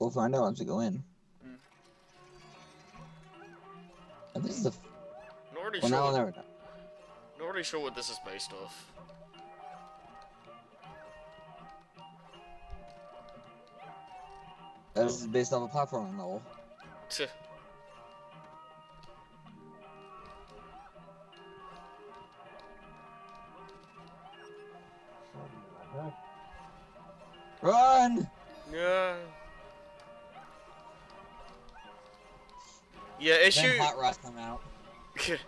We'll find out once we go in. Mm. And this is the. Not really Well, sure. now what- I'll never know. Not really sure what this is based off. This is based off a platforming level. Tch. Run! Yeah. Yeah, issue. Then Hot Rod come out.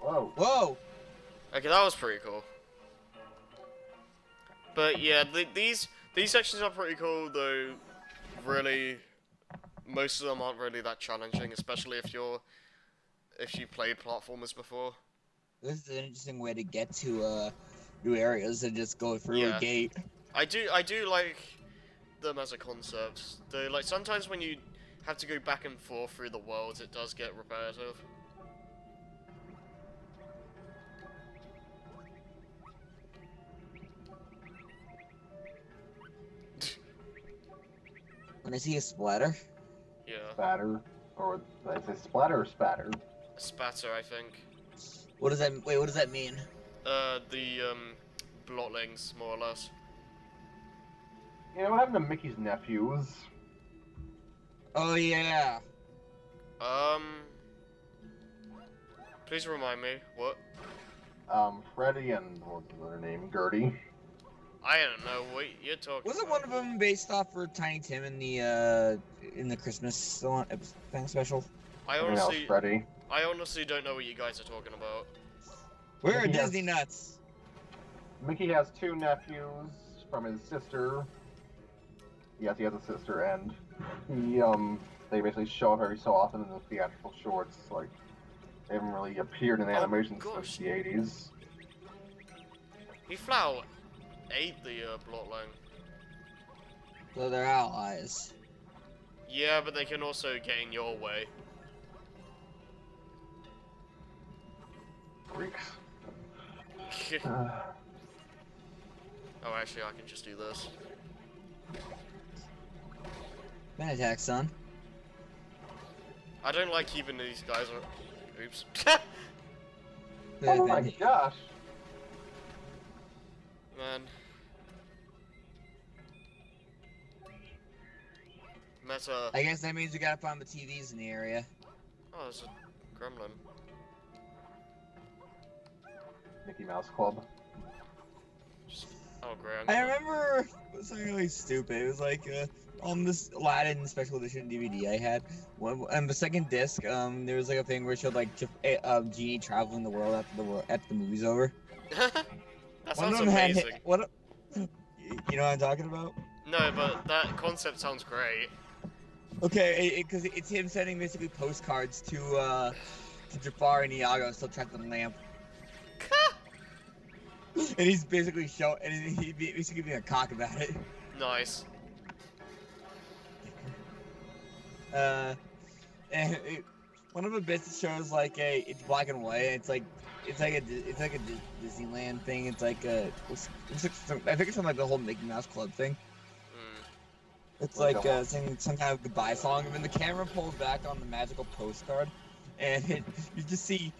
Whoa. Whoa! okay, that was pretty cool. But yeah, th these these sections are pretty cool, though. Really, most of them aren't really that challenging, especially if you're if you played platformers before. This is an interesting way to get to uh, new areas and just go through Yeah. a gate. I do I do like them as a concept. Though like sometimes when you have to go back and forth through the worlds, it does get repetitive. When I see a splatter, Yeah, Spatter. Or did I say splatter or spatter? spatter I think. what does that? Wait, what does that mean? Uh, the um, blotlings more or less. Yeah, what happened to Mickey's nephews? Oh yeah. Um, please remind me what. Um, Freddy and what's their name? Gertie. I don't know what you're talking. Wasn't about. one of them based off for Tiny Tim in the uh in the Christmas one- thing special? I I think that was honestly, Freddy. I honestly don't know what you guys are talking about. We're Mickey has- Disney nuts. Mickey has two nephews from his sister. Yes, he has a sister, and he um they basically show up every so often in the theatrical shorts. Like they haven't really appeared in Oh, animations gosh. since the eighties. He flat ate the uh, blotling. So they're allies. Yeah, but they can also get in your way. Freaks. oh, Uh, actually, I can just do this. Man attack, son. I don't like keeping these guys. Ar- Oops. oh my gosh! Man. Meta. I guess that means we gotta find the TVs in the area. Oh, there's a gremlin. Mickey Mouse Club. Oh, great. I'm I gonna- remember something really stupid. It was like uh, on this Aladdin special edition DVD I had. When, on the second disc, um, there was like a thing where it showed like Jaf- eh, um, Genie traveling the world after the world after the movie's over. that One sounds of them had amazing. hi- what? You know what I'm talking about? No, but that concept sounds great. Okay, because it's him sending basically postcards to uh to Jafar and Iago still in the lamp. and he's basically show and he, he basically being a cock about it. Nice. Uh, and it, one of the bits shows like a it's black and white. It's like it's like a it's like a Disneyland thing. It's like a it's, it's like some, I think it's from like the whole Mickey Mouse Club thing. Mm. It's Like like uh, singing some kind of goodbye song, and then the camera pulls back on the magical postcard, and it, you just see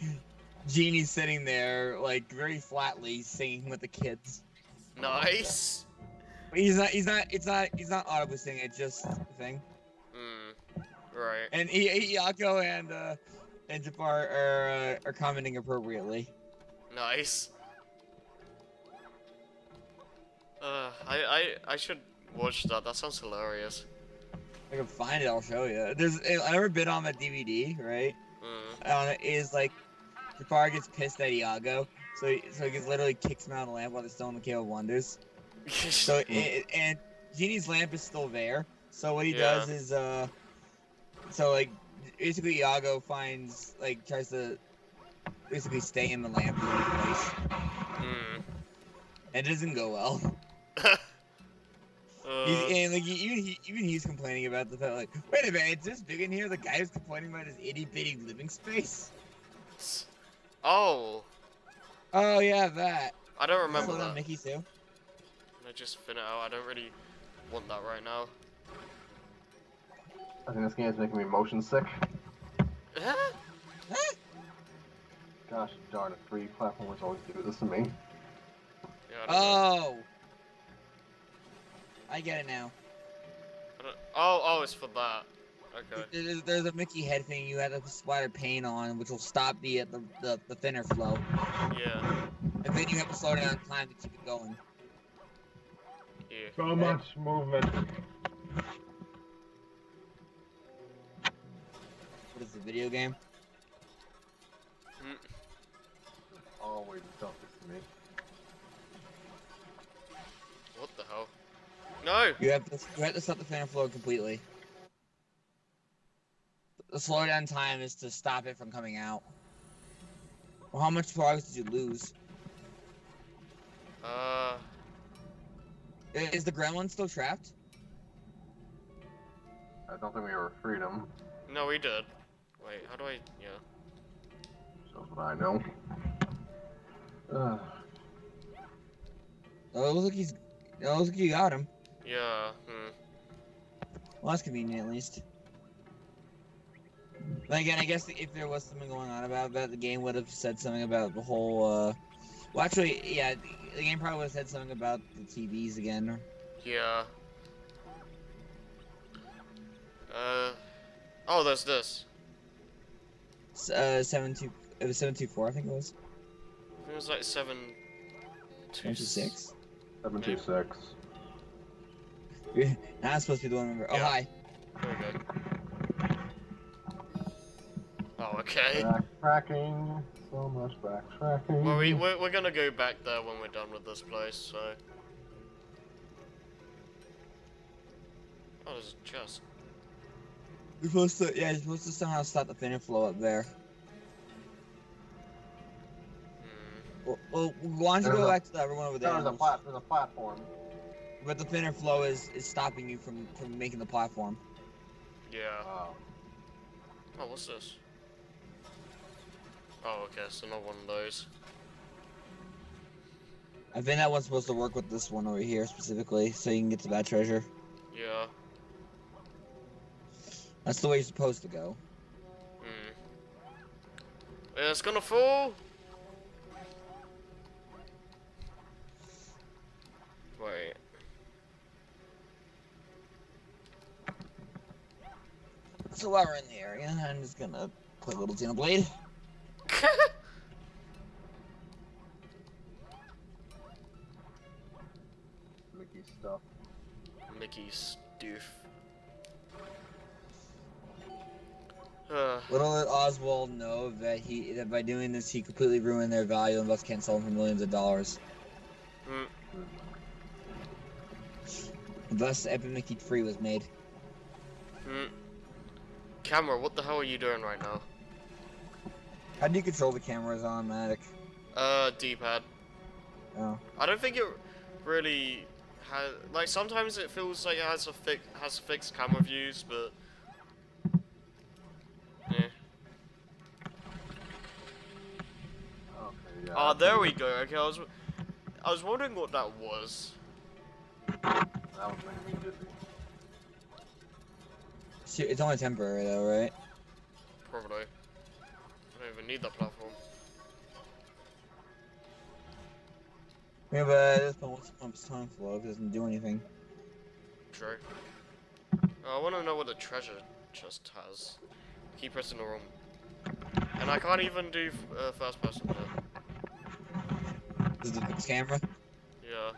Genie sitting there, like very flatly singing with the kids. Nice. But he's not. He's not. It's not. He's not audibly singing. It's just a thing. Right. And I- Iago and uh, and Jafar are uh, are commenting appropriately. Nice. Uh, I, I, I should watch that. That sounds hilarious. If I can find it. I'll show you. There's. I never been on that DVD, right? Mm. On it is like Jafar gets pissed at Iago, so he, so he gets literally kicks him out of the lamp while they're still in the Cave of Wonders. So it, and Genie's lamp is still there. So what he Yeah. does is uh, so like basically Iago finds like tries to basically stay in the lamp place, mm. and it doesn't go well. uh, He's, and like even he, even he's complaining about the fact like, wait a minute, it's this big in here. The guy who's complaining about his itty bitty living space. oh, Oh yeah, that. I don't remember that. Mickey too. I just fin it out. I don't really want that right now. I think this game is making me motion sick. Gosh darn it, free platformers always do this to me. Yeah, I don't know. Oh. I get it now. Oh, oh, it's for that. Okay. There's, there's a Mickey head thing you have to splatter paint on, which will stop the uh, the the, the thinner flow, Yeah. and then you have to slow down time to keep it going. Yeah. So much movement. What is the video game? Mm. Always does this to me. What the hell? No. You have to you have to stop the fan flow completely. The slow down time is to stop it from coming out. Well, how much progress did you lose? Uh. Is the gremlin still trapped? I don't think we ever freed him. No, we did. Wait, how do I? Yeah. Shows what I know. Ugh. Oh, it looks like he's. It looks like you got him. Yeah. Hmm. Well, that's convenient at least. But again, I guess if there was something going on about that, the game would have said something about the whole. uh... Well, actually, yeah, the game probably would have said something about the TVs again. Yeah. Uh. Oh, there's this. S- Uh, seven two. It was seven two four, I think it was. It was like seven. two Seven two six. 726. Now I'm supposed to be the one member. Oh Yeah. hi. There we go. Oh, okay. Backtracking. So much backtracking. Well, we, we're, we're gonna go back there when we're done with this place, so. Oh, there's a chest. You're supposed to. Yeah, you're supposed to somehow stop the thinner flow up there. Well, well why don't you There's go a- back to the other one over there? There's a, and plat- there's a platform. But the thinner flow is is stopping you from from making the platform. Yeah. Oh. Oh, what's this? Oh, okay, so not one of those. I think that one's supposed to work with this one over here specifically, so you can get to that treasure. Yeah. That's the way you're supposed to go. Hmm. It's gonna fall! Wait. So while we're in the area, I'm just gonna play a little Xenoblade. Mickey stuff. Mickey Stoof. Uh, Little did Oswald know that he that by doing this he completely ruined their value and thus can't sell them for millions of dollars. mm, Thus, Epic Mickey 3 was made. Camera, what the hell are you doing right now? How do you control the cameras on automatic? Uh, D-pad. Oh. I don't think it really has. Like sometimes it feels like it has a fix has fixed camera views, but yeah. Okay, yeah. Oh, there we go. Okay, I was I was wondering what that was. That was making me dizzy. See, It's only temporary though, right? Probably. I don't even need that platform. Yeah, but at this point, what's pump's time flow? It doesn't do anything. True. Uh, I want to know what the treasure chest has. Keep pressing the room. And I can't even do uh, first person yet. Is it the camera? Yeah.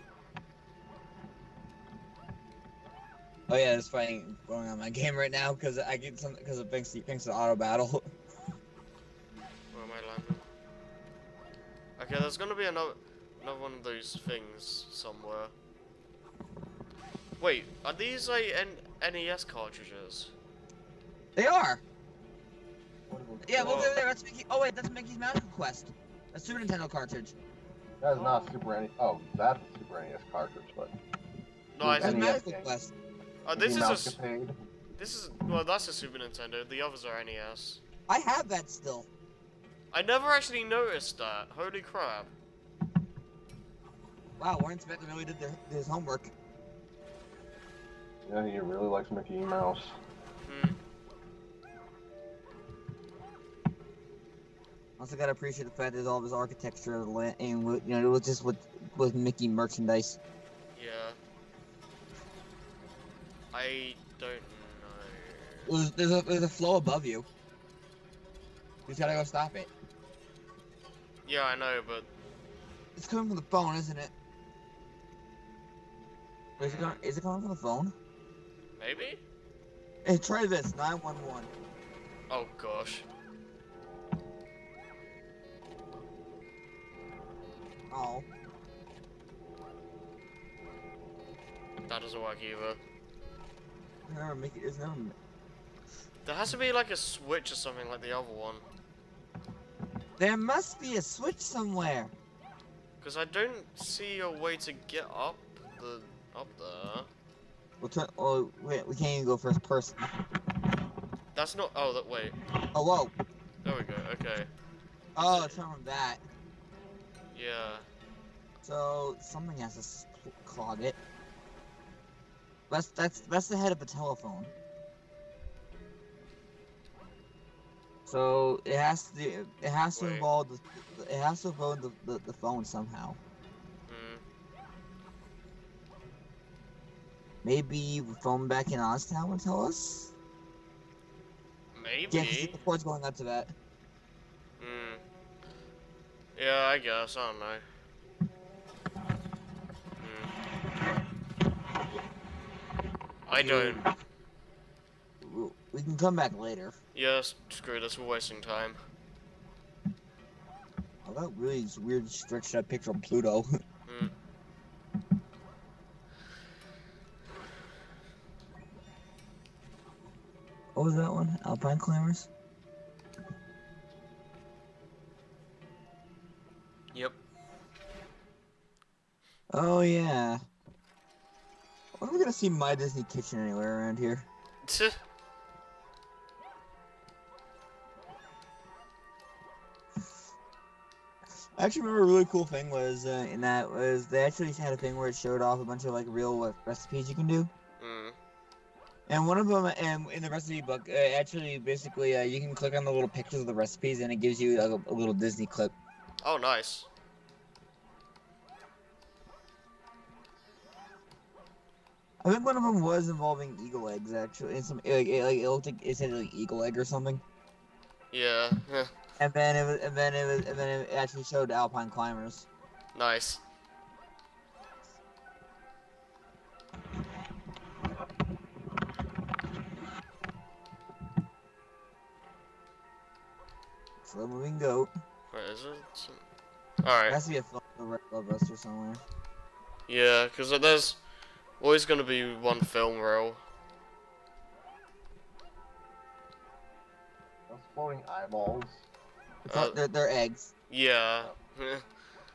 Oh yeah, there's fighting going on my game right now because I get some because it thinks thanks to auto battle. Where am I landing? Okay, there's gonna be another another one of those things somewhere. Wait, are these like N NES cartridges? they are. Yeah, look Whoa. over there. That's Mickey. Oh wait, that's Mickey's Mouse Quest. A Super Nintendo cartridge. That is not Super NES. Oh, that's a Super NES cartridge, but. No, I That's NES Magical game. Quest. Uh, this is a s- Mousecapade. this is well that's a Super Nintendo. The others are NES. I have that still. I never actually noticed that. Holy crap! Wow, Warren Spector really did their, his homework. Yeah, he really likes Mickey Mouse. Hmm. Also gotta appreciate the fact that all of his architecture of the land and you know it was just with with Mickey merchandise. Yeah. I don't know. was, there's a there's a flow above you. You just gotta go stop it. Yeah, I know, but It's coming from the phone, isn't it? Is it, coming, is it coming from the phone? maybe? Hey, try this, 911. Oh gosh. Oh. That doesn't work either. Make it, it's never... There has to be like a switch or something like the other one. There must be a switch somewhere. Because I don't see a way to get up the up there. We'll turn, oh, wait, we can't even go first person. That's not. Oh, that wait. Oh, whoa. There we go. Okay. Oh, turn from that. Yeah. So, something has to clog it. That's, that's, that's the head of a telephone. So, it has to, it has to Wait. involve the, it has to involve the, the, the phone somehow. Hmm. Maybe the phone back in OsTown will tell us? Yeah, 'cause Maybe. the going up to that. Hmm. Yeah, I guess. I don't know. I don't. We- We can come back later. Yes, screw this. We're wasting time. I got really this weird stretched out picture of Pluto. Hmm. what was that one? Alpine Climbers? Yep. Oh yeah. We gonna see My Disney Kitchen anywhere around here? I actually remember a really cool thing was uh, in that was they actually had a thing where it showed off a bunch of like real uh, recipes you can do. Hmm. And one of them, and in the recipe book, uh, actually, basically, uh, you can click on the little pictures of the recipes, and it gives you a, a little Disney clip. Oh, nice. I think one of them was involving eagle eggs, actually. And some like, it, like it looked like it said like eagle egg or something. Yeah. And then it was, and then it was, and then it actually showed alpine climbers. nice. Slow moving goat. Where is it? It Alright. has to be a film of Red Buster somewhere. Yeah, because there's always going to be one film reel. Those floating eyeballs. It's all- Uh, they're, they're eggs. Yeah.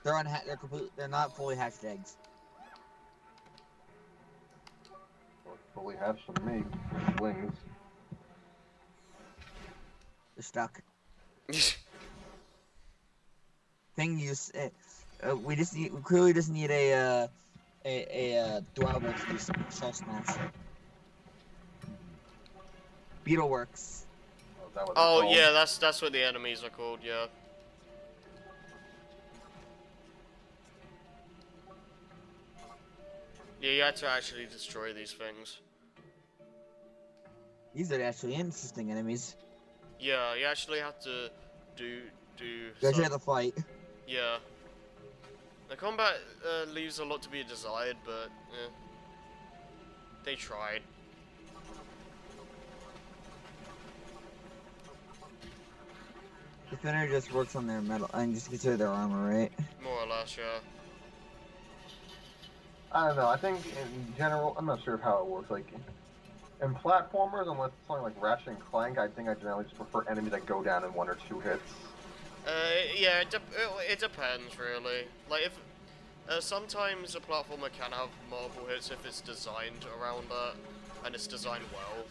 They're unha- They're complete. They're not fully hatched eggs. Fully hatched to me. Wings. They're stuck. Thing you. s- Uh, uh, we just need. We clearly just need a. Uh, a a uh, dweller to do some shell smash. Beetleworx. Oh, is that what they're oh, yeah, that's that's what the enemies are called, yeah. Yeah, you had to actually destroy these things. These are actually interesting enemies. Yeah, you actually have to do do. You actually some- have to fight. Yeah. The combat uh, leaves a lot to be desired, but eh. they tried. Defender just works on their metal and just gets rid of their armor, right? More or less, yeah. I don't know. I think in general, I'm not sure how it works. Like in platformers, unless it's something like Ratchet and Clank, I think I generally just prefer enemies that go down in one or two hits. Uh, yeah, it, de- it, it depends really. Like if uh, sometimes a platformer can have multiple hits if it's designed around that and it's designed well.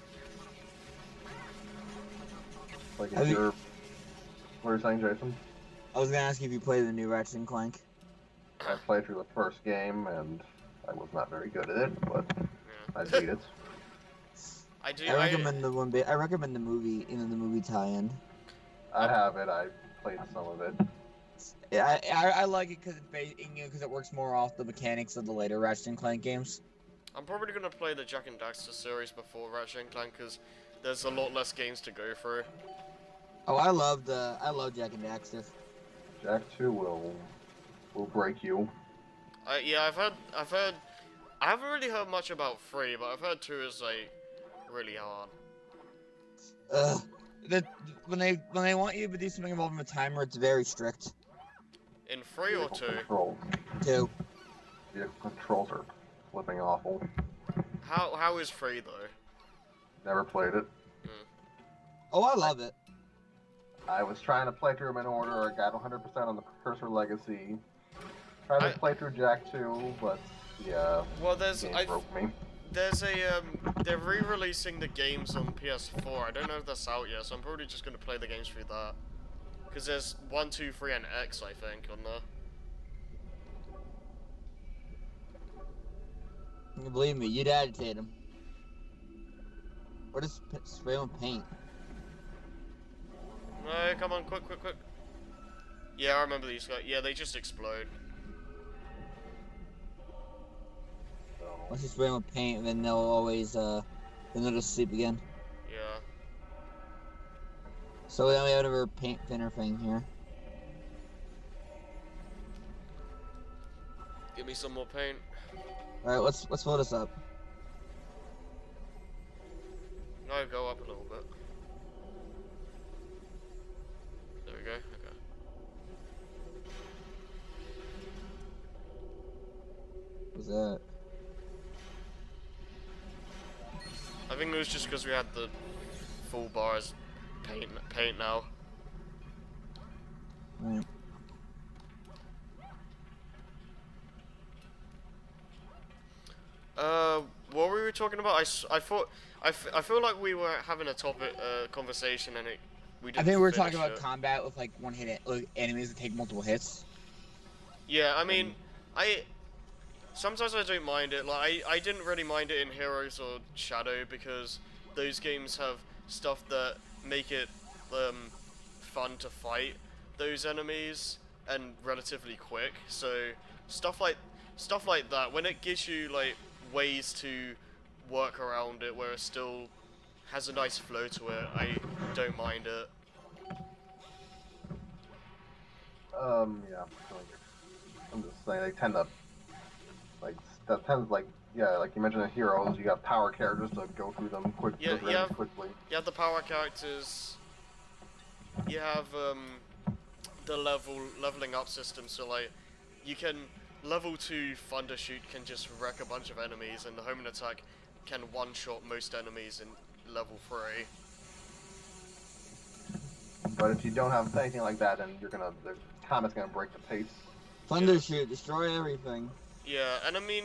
Like Have if you- you're, what are you saying, Jason? I was gonna ask you if you played the new Ratchet and Clank. I played through the first game and I was not very good at it, but I beat it. I do. I recommend the one bit. I recommend the movie, you know, the movie tie-in. I have it. I played some of it. Yeah, I, I, I like it because it, you know, 'cause it works more off the mechanics of the later Ratchet and Clank games. I'm probably gonna play the Jak and Daxter series before Ratchet and Clank because there's a lot less games to go through. Oh, I loved, uh, I love Jak and Daxter. Jak 2 will will break you. I, yeah, I've heard. I've heard. I haven't really heard much about three, but I've heard two is like really hard. Ugh. The, when they when they want you to do something involving a timer, it's very strict. In three or Vehicle two. Controls. Too. Vehicle controls are flipping awful. How how is free though? Never played it. Hmm. Oh, I love it. I was trying to play through them in order. I got 100% on the Precursor Legacy. Tried to I- play through Jak 2, but yeah, Well, there's game I broke me. There's a um they're re-releasing the games on PS4. I don't know if that's out yet, so I'm probably just gonna play the games through that. Cause there's one, two, three, and X I think on there. You believe me, you'd agitate him. What is spray on paint? No, come on, quick, quick, quick. Yeah, I remember these guys. Yeah, they just explode. Once you spray them with paint, then they'll always, uh, then they'll just sleep again. Yeah. So then we have our paint thinner thing here. Give me some more paint. All right, let's let's fill this up. No, go up a little bit. There we go. Okay. What's that? I think it was just because we had the full bars paint paint now. Right. Uh, what were we talking about? I, I thought I, f- I feel like we were having a topic uh, conversation and it we I think we were talking about combat with like one hit like, enemies that take multiple hits. Yeah, I mean, I sometimes I don't mind it. Like I, I didn't really mind it in Heroes or Shadow because those games have stuff that make it um, fun to fight those enemies and relatively quick. So stuff like stuff like that when it gives you like ways to work around it where it still has a nice flow to it, I don't mind it. um, yeah. I'm just saying, they tend to, that tends, like, yeah, like you mentioned the Heroes, you got power characters to go through them quick, Yeah, go through yeah. enemies quickly. You have the power characters. You have um, the level leveling up system. So like, you can level two thunder shoot can just wreck a bunch of enemies, and the homing attack can one shot most enemies in level three. But if you don't have anything like that, then you're gonna, the combat's gonna break the pace. Thunder Yeah. shoot, destroy everything. Yeah, and I mean,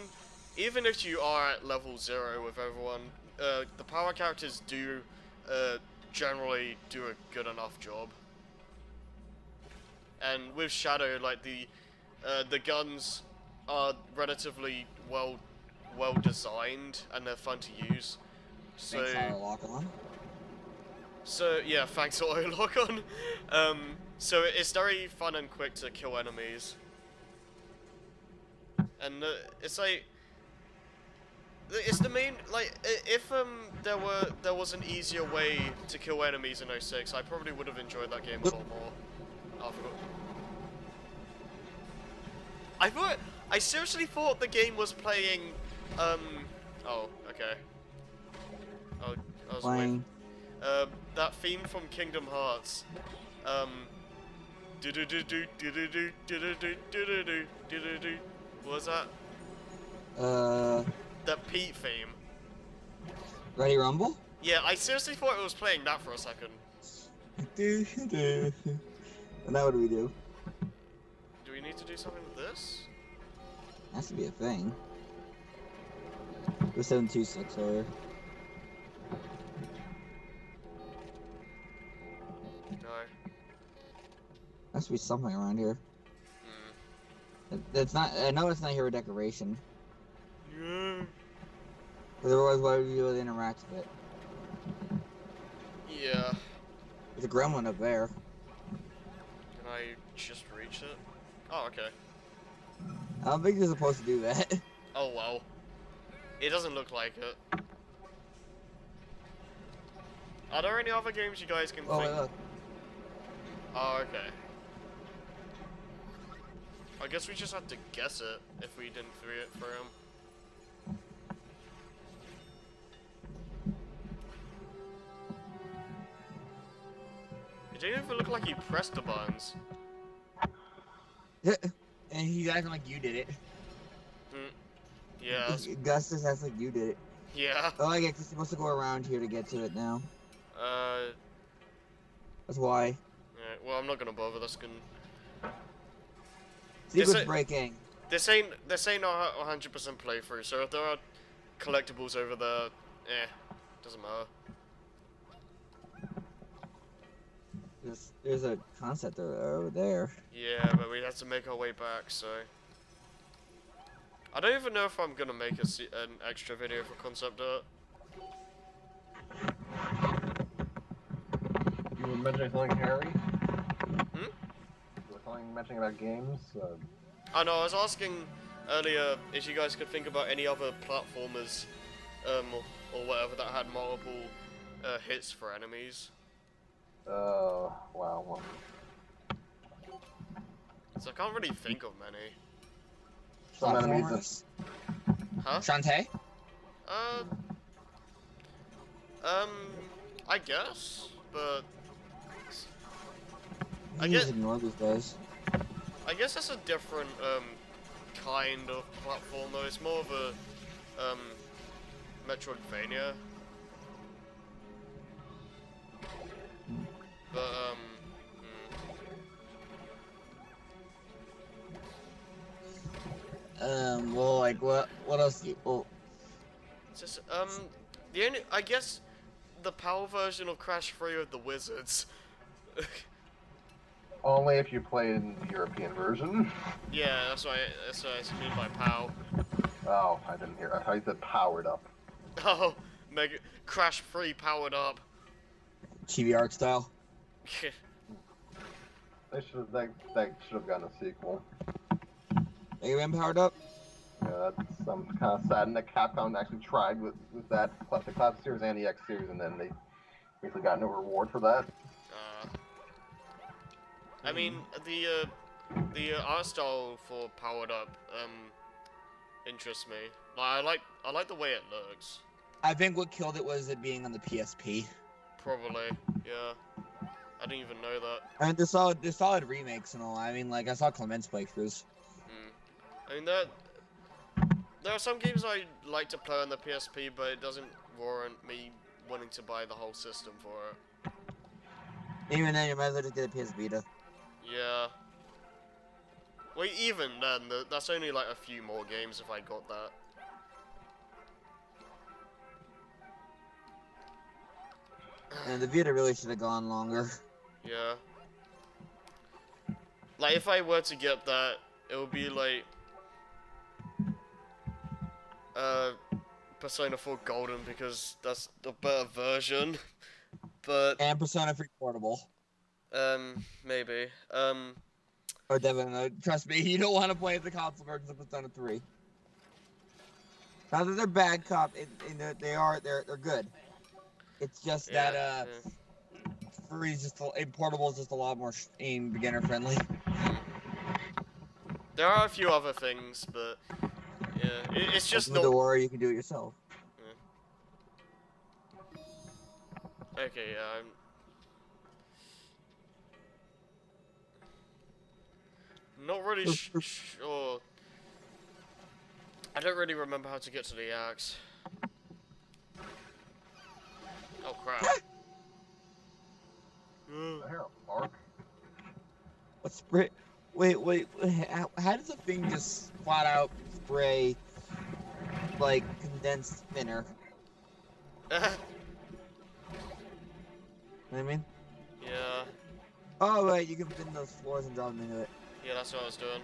even if you are at level zero with everyone, uh, the power characters do uh, generally do a good enough job. And with Shadow, like the uh, the guns are relatively well well designed and they're fun to use. So Thanks, Tyler Lock-on. so yeah, thanks auto lock on. Um, so it's very fun and quick to kill enemies, and uh, it's like it's the main like if um there were there was an easier way to kill enemies in 06, I probably would have enjoyed that game a lot more. Oh, I forgot. I thought I seriously thought the game was playing um oh okay. Oh, I was. Playing. Um, that theme from Kingdom Hearts. Um. Do do do do do do do do do do do do. What was that? Uh, That Pete theme. Rowdy Rumble? Yeah, I seriously thought it was playing that for a second. Do do. And now what do we do? Do we need to do something with this? Has to be a thing. The two six or No. has to be something around here. It's not. I know it's not here hero decoration. Yeah. Otherwise, why would you be able to interact with it? Yeah. There's a gremlin up there. Can I just reach it? Oh, okay. I don't think you're supposed to do that. Oh well. It doesn't look like it. Are there any other games you guys can Oh, think? look. Oh, okay. I guess we just have to guess it if we didn't throw it for him. It didn't even look like he pressed the buttons. Yeah. And he's acting like you did it. Yeah, that's- Gus just acts like you did it. yeah. Oh, I guess you're supposed to go around here to get to it now. Uh, That's why. alright, well, I'm not gonna bother. That's gonna. Secrets it- breaking. This ain't this ain't a 100% playthrough. So if there are collectibles over there, eh, doesn't matter. There's, there's a concept over, over there. Yeah, but we have to make our way back, so. I don't even know if I'm gonna make a an extra video for concept art. You were mentioning something, Harry? Something mentioning about games. Uh, I know. I was asking earlier if you guys could think about any other platformers, um, or, or whatever that had multiple uh, hits for enemies. uh, wow. Well, So I can't really think of many. some enemies. Platformers. Huh? Shantae? Uh. Um. I guess, but I You get- just ignore these guys. I guess that's a different um kind of platform though. It's more of a um Metroidvania. But um. Um, well, like, what what else do you, it's just um the only I guess the PAL version of Crash 3 of the Wizards. Only if you play in the European version. yeah, that's why. I, that's what I mean by PAL. Oh, I didn't hear. I thought you said powered up. Oh, Mega Crash free powered up. chibi art style? They should. They, they should have gotten a sequel. Mega Man powered up? Yeah, that's I'm kind of saddened that Capcom actually tried with with that cla- the Classic Series and the X Series, and then they basically got no reward for that. I mean, the uh, the uh, art style for Powered Up um interests me. Like, I like I like the way it looks. I think what killed it was it being on the PSP. Probably, yeah. I didn't even know that. I mean, they're solid, they're solid remakes and all. I mean, like, I saw Clement's playthroughs. I mean, there there are some games I like to play on the PSP, but it doesn't warrant me wanting to buy the whole system for it. Even then, you might as well just get a PS Vita. Yeah. Well, even then, th that's only like a few more games if I got that. And the Vita really should have gone longer. Yeah. Like, if I were to get that, it would be like. Uh. Persona 4 Golden because that's the better version. But, And Persona 3 Portable. Um, maybe. Um, Or Devin, uh, trust me, you don't want to play the console versions of Persona 3. Not that they're bad cop, it, they're- they are, they're, they're good. It's just yeah, that, uh, free is just, a, portable is just a lot more aim beginner friendly. There are a few other things, but. Yeah, it, it's just not. door, you can do it yourself. Okay, yeah, I'm... Not really sh sure. I don't really remember how to get to the axe. Oh crap. I hear a bark. What spray? Wait, wait, wait, how, how does a thing just flat out spray, like, condensed thinner? You know what I mean? yeah, Oh, right, you can thin those floors and drop them into it. Yeah, that's what I was doing.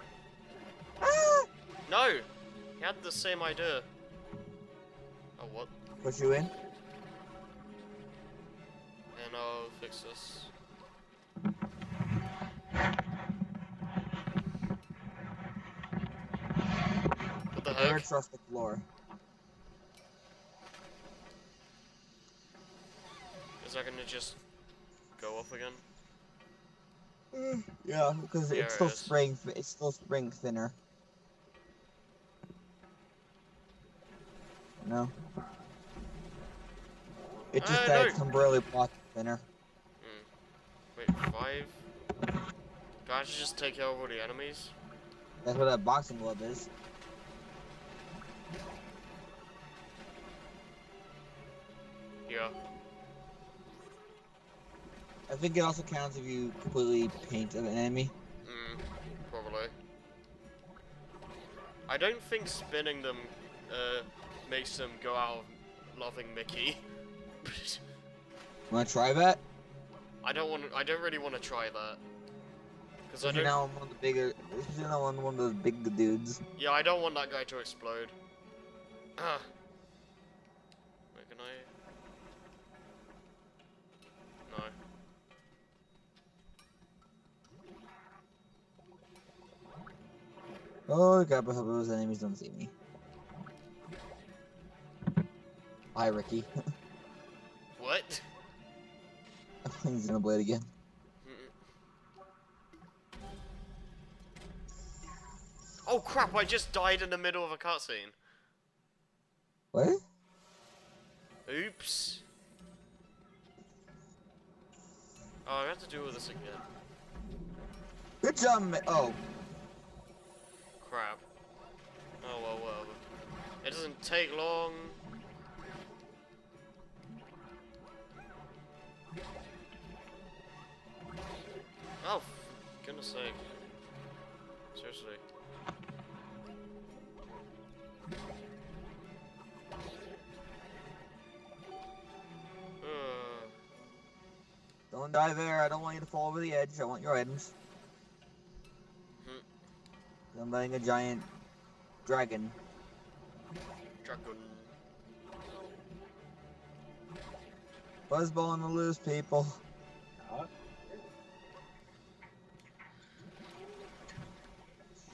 Ah! No! He had the same idea. Oh, what? Push you in? And I'll fix this. What the Never heck? trust the floor. Is that gonna just go up again? Yeah, because There it's still is. spring. It's still spring thinner. No. It just Uh, that no. it's temporarily block thinner. Wait, five? You just take out all the enemies? That's what that boxing glove is. Yeah. I think it also counts if you completely paint an enemy. Mm, probably. I don't think spinning them uh, makes them go out of loving Mickey. Wanna try that? I don't want. I don't really want to try that. Cause I don't. now I'm one of the bigger. Especially now I'm one of those big dudes. Yeah, I don't want that guy to explode. Oh god, I hope those enemies don't see me. Hi, Ricky. What? He's gonna blade again. Oh crap! I just died in the middle of a cutscene. What? Oops. Oh, I have to do all this again. Good job, Oh, Crap. Oh well, well. It doesn't take long. Oh, goodness sake. Seriously. Don't die there. I don't want you to fall over the edge. I want your items. I'm letting a giant dragon. dragon. Buzzball on the loose, people. Huh?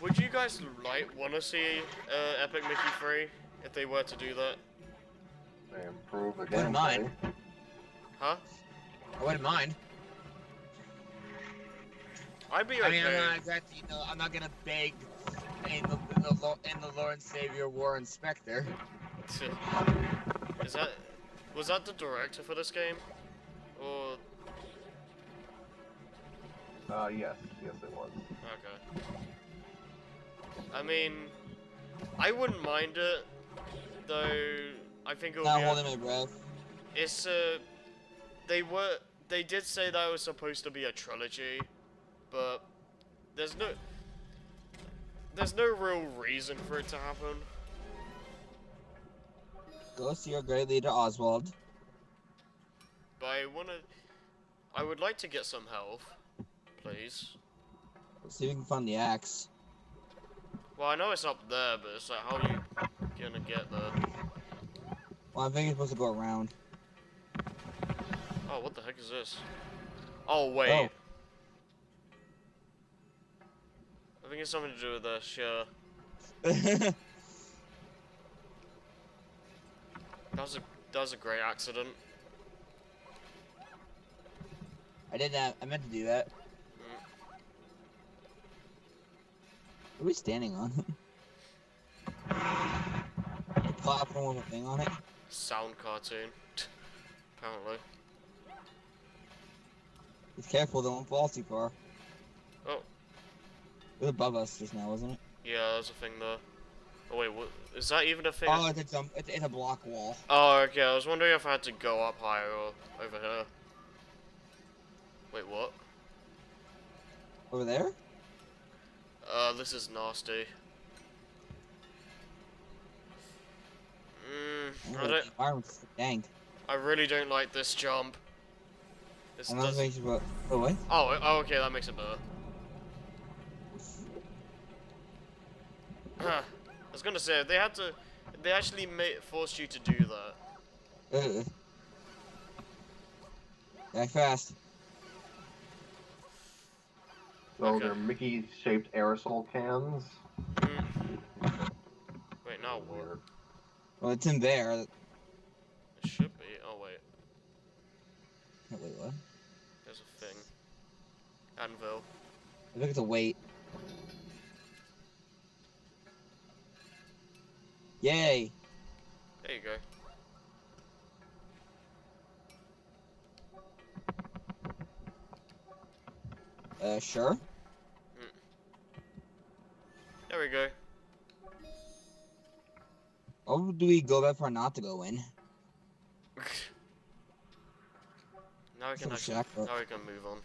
Would you guys like want to see uh, Epic Mickey 3 if they were to do that? They improve the Wouldn't mind. Huh? I wouldn't mind. I'd be okay. I mean, I'm not exactly, you know, I'm not gonna beg in the, in the, Lo- in the Lord and Savior Warren Spector. Is that was that the director for this game? Or Uh, yes, yes it was. okay. I mean, I wouldn't mind it, though. I think it would Not be. holding my breath. It's uh, they were they did say that it was supposed to be a trilogy, but there's no there's no real reason for it to happen. Go see your great leader Oswald. But I wanna, I would like to get some health, please. See if we can find the axe. Well, I know it's up there, but it's like how are you gonna get there? Well, I think you're supposed to go around. Oh, what the heck is this? Oh wait. Oh. I think it's something to do with this. Yeah, that was a that was a great accident. I did that. I meant to do that. Mm. What are we standing on? a platform with a thing on it. Sound cartoon. Apparently. Be careful, don't fall too far. Oh. It was above us just now, wasn't it? Yeah, there's a thing though. Oh wait, what is that even a thing? Oh, it's a jump. It's, it's a block wall. Oh, okay. I was wondering if I had to go up higher or over here. Wait, what? Over there? Uh, this is nasty. Mm, I don't. environment's dang. I really don't like this jump. This does. about. Oh, what? Oh, oh, okay, that makes it better. I was gonna say they had to, they actually made, forced you to do that. -uh. Fast. So okay. they're Mickey-shaped aerosol cans. Mm. Wait, not water. Well, it's in there. It should be. Oh wait. Wait, what? There's a thing. Anvil. I think it's a weight. Yay! There you go. Uh, sure. There we go. What do we go back for not to go in? now we can actually, now we can move on.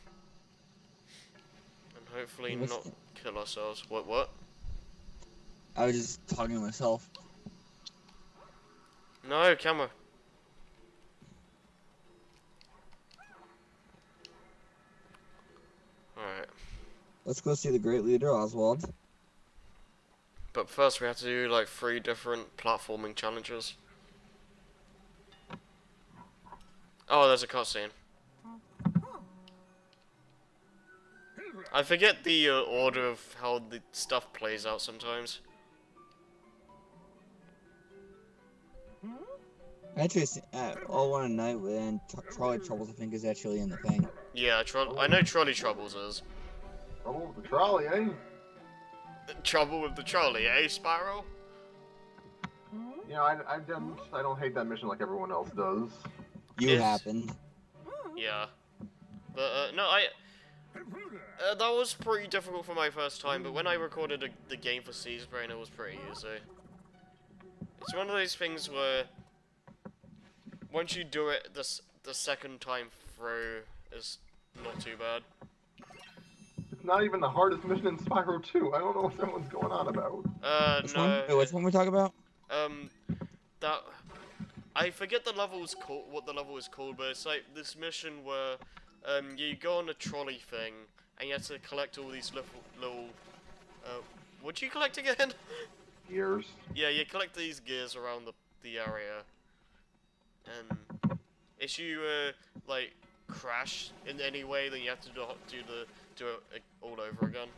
And hopefully not kill ourselves. What? What? I was just talking to myself. No, camera. Alright. Let's go see the great leader, Oswald. But first we have to do like three different platforming challenges. Oh, there's a cutscene. I forget the uh, order of how the stuff plays out sometimes. Actually, uh, All One at Night and Tr- Trolley Troubles, I think, is actually in the thing. Yeah, tro- I know Trolley Troubles is. Trouble with the trolley, eh? Trouble with the trolley, eh, Spyro? You know, I, I don't, I don't hate that mission like everyone else does. You Yes. happened. Yeah. But, uh, no, I... Uh, that was pretty difficult for my first time, but when I recorded a, the game for Seas Brain, it was pretty easy. It's one of those things where... Once you do it the, s- the second time through, is not too bad. It's not even the hardest mission in Spyro 2. I don't know what someone's going on about. Uh, Which no... one? Wait, which one we talking about? Um, that I forget the level's called. What the level is called, but it's like this mission where um you go on a trolley thing and you have to collect all these little little. Uh, what you collect again? Gears. yeah, you collect these gears around the the area, and if you uh like crash in any way, then you have to do do the do it all over again.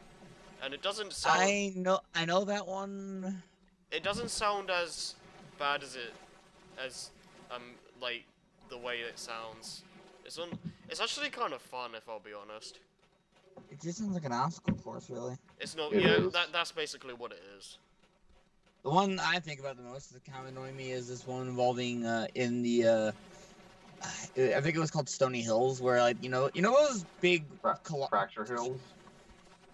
And it doesn't sound. I know, I know that one. it doesn't sound as bad as it as um like the way it sounds. It's on it's actually kind of fun if I'll be honest. It just sounds like an obstacle course, really. It's not It yeah, is. that that's basically what it is. The one I think about the most that kind of annoying me is this one involving uh, in the. Uh, I think it was called Stony Hills, where like you know, you know those big. Fra- Fracture Hills.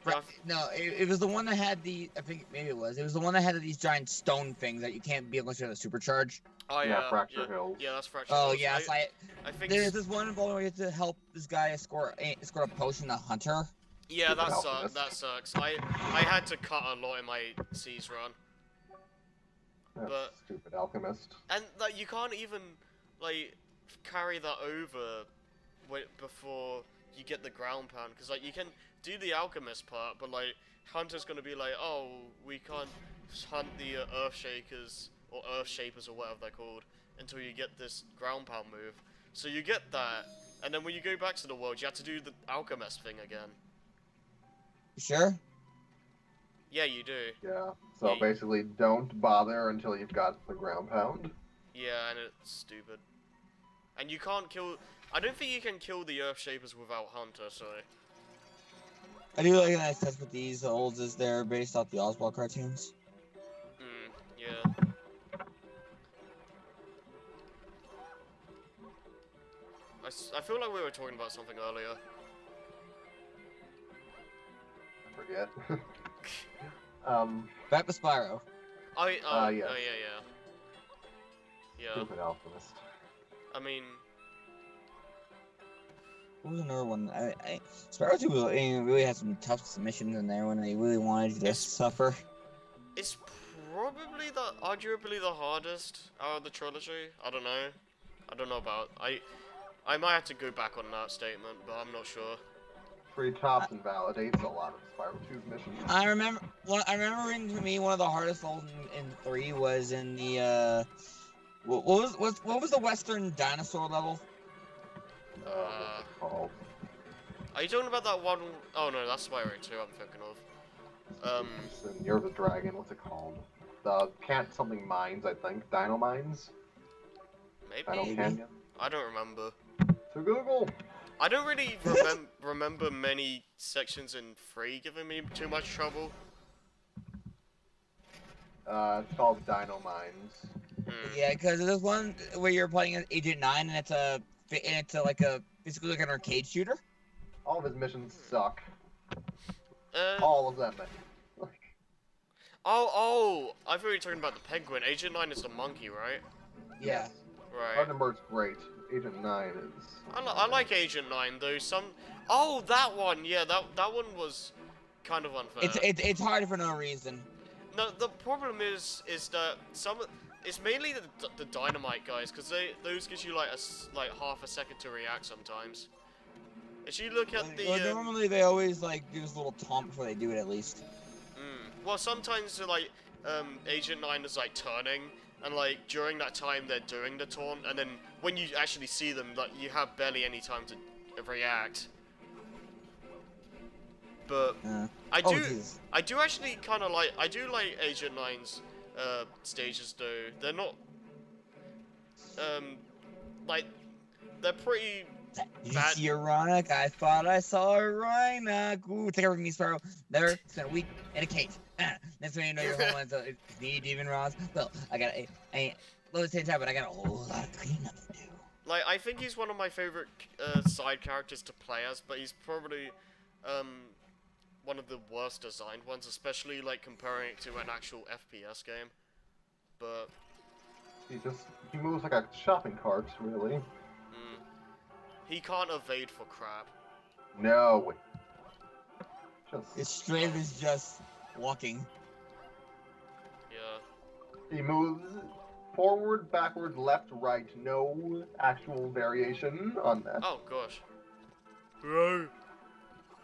Fra- no, it, it was the one that had the. I think maybe it was. It was the one that had these giant stone things that you can't be unless you have a supercharge. Oh yeah, yeah, Fracture yeah, Hills. yeah, that's fracture. Oh Hills. yes, I, I. I think There's this one involving where you have to help this guy score a- escort a potion to Hunter. yeah, that sucks. That sucks. I I had to cut a lot in my C's run, That But- stupid alchemist. and like you can't even like carry that over wi- before you get the ground pound because like you can do the alchemist part, but like Hunter's gonna be like, oh, we can't hunt the uh, Earth Shakers or Earth Shapers or whatever they're called until you get this ground pound move. So you get that, and then when you go back to the world, you have to do the alchemist thing again. You sure? Yeah, you do. Yeah. So Yeah. basically, don't bother until you've got the ground pound. Yeah, and it's stupid. And you can't kill. I don't think you can kill the Earth Shapers without Hunter. So I do like that test with these olds is they're based off the Oswald cartoons. Mm, yeah. I, s- I feel like we were talking about something earlier. I forget. um, Back to Spyro. I oh, Uh, yes. oh yeah yeah. Yeah, stupid alchemist. I mean, What was another one? I, I Spyro 2 was, I mean, really had some tough submissions in there when they really wanted you to It's- suffer. it's probably the arguably the hardest out of the trilogy. I don't know. I don't know about. I I might have to go back on that statement, but I'm not sure. Free tops and validates a lot of Spyro 2's missions. I remember one. I remembering to me one of the hardest levels in, in three was in the uh, what, what was what, what was the Western dinosaur level? Uh, what's? Are you talking about that one? Oh no, that's Spyro 2 I'm thinking of. Um, And Year of the Dragon, what's it called? The Can't Something Mines, I think. Dino Mines? Dino maybe? Canyon? I don't remember. To Google! I don't really remem remember many sections in 3 giving me too much trouble. Uh, it's called Dino Mines. Hmm. Yeah, because there's one where you're playing as Agent Nine, and it's a and it's a, like a basically like an arcade shooter. All of his missions suck. Uh, All of them. Like, oh, oh! I thought you were talking about the penguin. Agent 9 is the monkey, right? Yeah. Right. Hardenberg's great. Agent 9 is. I, li I like Agent 9 though. Some. Oh, that one. Yeah, that that one was kind of unfair. It's it's it's hard for no reason. No, the problem is is that some. It's mainly the, the dynamite guys because they those gives you like a, like half a second to react sometimes. If you look at the Well, um, normally they always like do this little taunt before they do it at least. Mm. Well, sometimes uh, like um, Agent Nine is like turning, and like during that time they're doing the taunt, and then when you actually see them, like you have barely any time to react. But Uh, I oh do, Jesus. I do actually kind of like, I do like Agent Nine's uh, stages though. They're not, um, like they're pretty. You see a Rhynoc? I thought I saw a Rhynoc. Ooh, take over me, Sparrow. Never spent a week in a cage. Ah, that's when you know you're home. It's uh, it's me, Demon Ross. Well, I got a, I low the same time, but I got a whole lot of cleanup. Like I think he's one of my favorite uh, side characters to play as, but he's probably um, one of the worst designed ones, especially like comparing it to an actual FPS game. But He just. He moves like a shopping cart, really. mm, he can't evade for crap. No. Just. His strength is just walking. Yeah. He moves forward, backward, left, right. No actual variation on that. Oh gosh. Bro.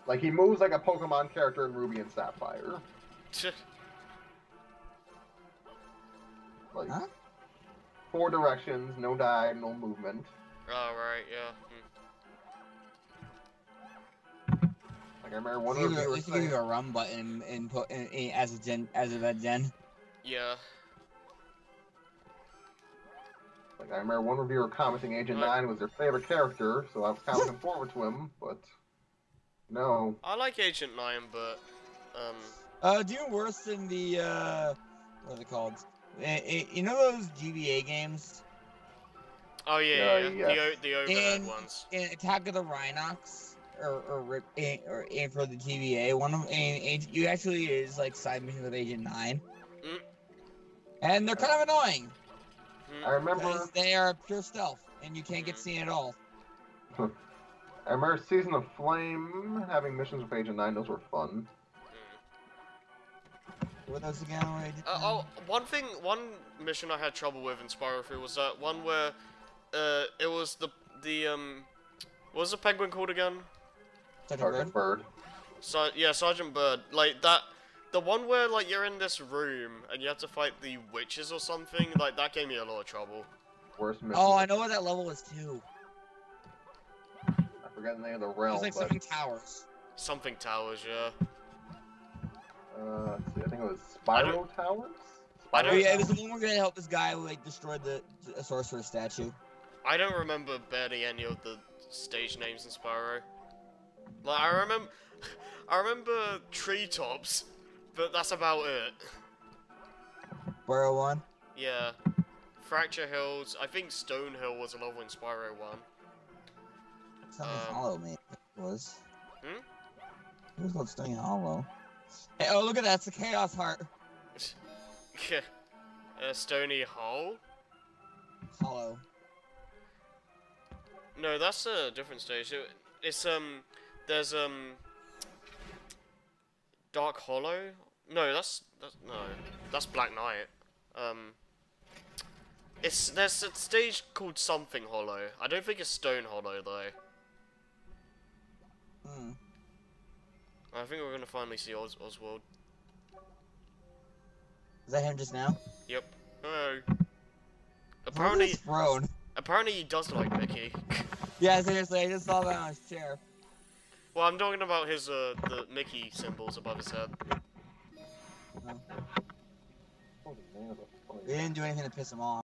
Like he moves like a Pokemon character in Ruby and Sapphire. Like Huh? four directions, no diagonal movement. oh right, yeah. Hmm. Like I remember one They give, you, reviewer they should give you a run button in, in, in, in as a gen as a vet gen. Yeah. Like I remember one reviewer commenting Agent Right. Nine was their favorite character, so I was kind of looking forward to him, but no. I like Agent Nine, but um, Uh, doing worse than the uh, what are they called? Eh, eh, you know those GBA games oh yeah, Yeah, yeah, yes. the the overhead And- ones. in Attack of the Rhynocs or or Rip eh, or for the GBA. One of and, and you actually is like side missions with Agent Nine, Mm. and they're kind of annoying Hmm. I remember they are pure stealth and you can't get seen at all. I remember Season of Flame having missions with Agent Nine, those were fun. Hmm. What those again? Uh, oh, one thing, one mission I had trouble with in Spyro 3 was that one where, uh, it was the, the, um, what was the penguin called again? Sergeant Sergeant Byrd? Byrd. So, yeah, Sergeant Byrd. Like, that, the one where, like, you're in this room and you have to fight the witches or something, like, that gave me a lot of trouble. Worst mission. Oh, I know what that level was too. I forget the name of the It realm, was like but something towers. Something towers, yeah. uh, let's see, I think it was I Spyro Towers. I Oh don't- yeah, it was the one where we had to help this guy who like destroyed the a sorcerer statue. I don't remember barely any of the stage names in Spyro. Like, I remember, I remember treetops, but that's about it. Burrow one. Yeah. Fracture Hills. I think Stone Hill was another one in Spyro 1. Something Um, Hollow, it was. Hmm? It was called Stony Hollow. Hey, oh look at that! It's a Chaos Heart. uh, Stony Hole? Hollow. No, that's a different stage. It, it's, um, there's, um, Dark Hollow? No, that's, that's, no, that's Black Knight. Um, it's, there's a stage called Something Hollow. I don't think it's Stone Hollow, though. Hmm. I think we're gonna finally see Os Oswald. Is that him just now? Yep. Oh. Apparently, throne. apparently he does like Mickey. Yeah, seriously, I just saw that on his chair. Well, I'm talking about his uh the Mickey symbols above his head. Funny. They didn't do anything to piss him off.